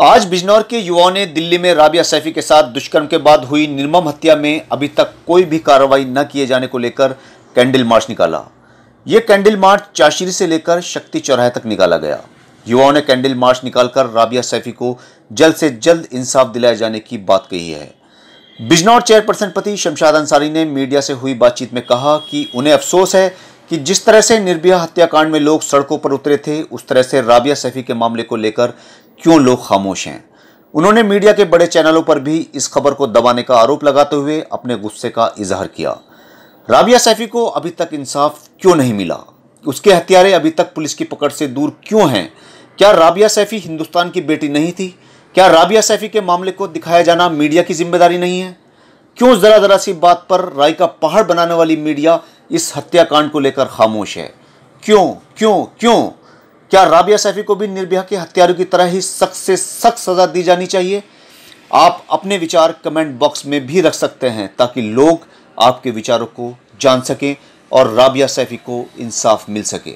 आज बिजनौर के युवाओं ने दिल्ली में राबिया सैफी के साथ दुष्कर्म के बाद हुई निर्मम हत्या में अभी तक कोई भी कार्रवाई न किए जाने को लेकर कैंडल मार्च निकाला। ये कैंडल मार्च चाशीरी से लेकर शक्ति चौराहे तक निकाला गया। युवाओं ने कैंडल मार्च निकालकर राबिया सैफी को जल्द से जल्द इंसाफ दिलाए जाने की बात कही है। बिजनौर चेयरपर्सन पति शमशाद अंसारी ने मीडिया से हुई बातचीत में कहा कि उन्हें अफसोस है कि जिस तरह से निर्भया हत्याकांड में लोग सड़कों पर उतरे थे, उस तरह से राबिया सैफी के मामले को लेकर क्यों लोग खामोश हैं? उन्होंने मीडिया के बड़े चैनलों पर भी इस खबर को दबाने का आरोप लगाते हुए अपने गुस्से का इजहार किया। राबिया सैफी को अभी तक इंसाफ क्यों नहीं मिला? उसके हत्यारे अभी तक पुलिस की पकड़ से दूर क्यों हैं? क्या राबिया सैफी हिंदुस्तान की बेटी नहीं थी? क्या राबिया सैफी के मामले को दिखाया जाना मीडिया की ज़िम्मेदारी नहीं है? क्यों जरा जरा सी बात पर राय का पहाड़ बनाने वाली मीडिया इस हत्याकांड को लेकर खामोश है? क्यों क्यों क्यों? क्या राबिया सैफी को भी निर्भया के हत्यारों की तरह ही सख्त से सख्त सजा दी जानी चाहिए? आप अपने विचार कमेंट बॉक्स में भी रख सकते हैं ताकि लोग आपके विचारों को जान सकें और राबिया सैफी को इंसाफ मिल सके।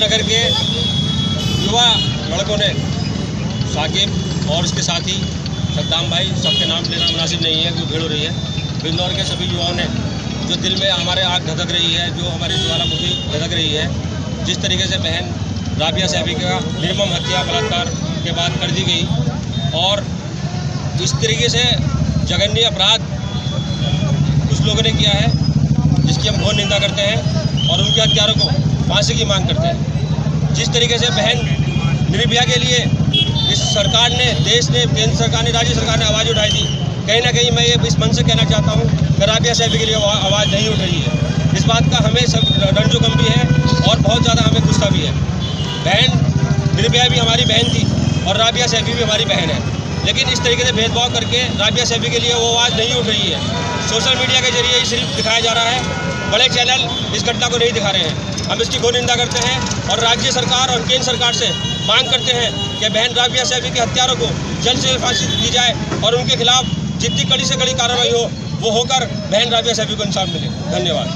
नगर के युवा लड़कों ने, साकिब और उसके साथी सद्दाम भाई, सबके नाम लेना मुनासिब नहीं है क्योंकि भीड़ हो रही है। बिजनौर के सभी युवाओं ने, जो दिल में हमारे आग धधक रही है, जो हमारी ज्वालामुखी धधक रही है, जिस तरीके से बहन राबिया सैफी का निर्मम हत्या बलात्कार के बाद कर दी गई, और इस तरीके से जघन्य अपराध कुछ लोगों ने किया है, जिसकी हम घोर निंदा करते हैं और उनके हत्यारों को फांसी की मांग करते हैं। जिस तरीके से बहन निर्भया के लिए इस सरकार ने, देश ने, केंद्र सरकार ने, राज्य सरकार ने आवाज़ उठाई थी। कहीं ना कहीं मैं ये इस मन से कहना चाहता हूँ कि राबिया सैफी के लिए आवाज़ नहीं उठ रही है। इस बात का हमें सब रंजो गम भी है और बहुत ज़्यादा हमें गुस्सा भी है। बहन निर्भया भी हमारी बहन थी और राबिया सैफी भी हमारी बहन है। लेकिन इस तरीके से भेदभाव करके राबिया सैफी के लिए वो आवाज़ नहीं उठ रही है। सोशल मीडिया के ज़रिए सिर्फ़ दिखाया जा रहा है। बड़े चैनल इस घटना को नहीं दिखा रहे हैं। हम इसकी घोर निंदा करते हैं और राज्य सरकार और केंद्र सरकार से मांग करते हैं कि बहन राबिया सैफी के हत्यारों को जल्द से फांसी दी जाए और उनके खिलाफ जितनी कड़ी से कड़ी कार्रवाई हो, वो होकर बहन राबिया सैफी को इंसाफ मिले। धन्यवाद।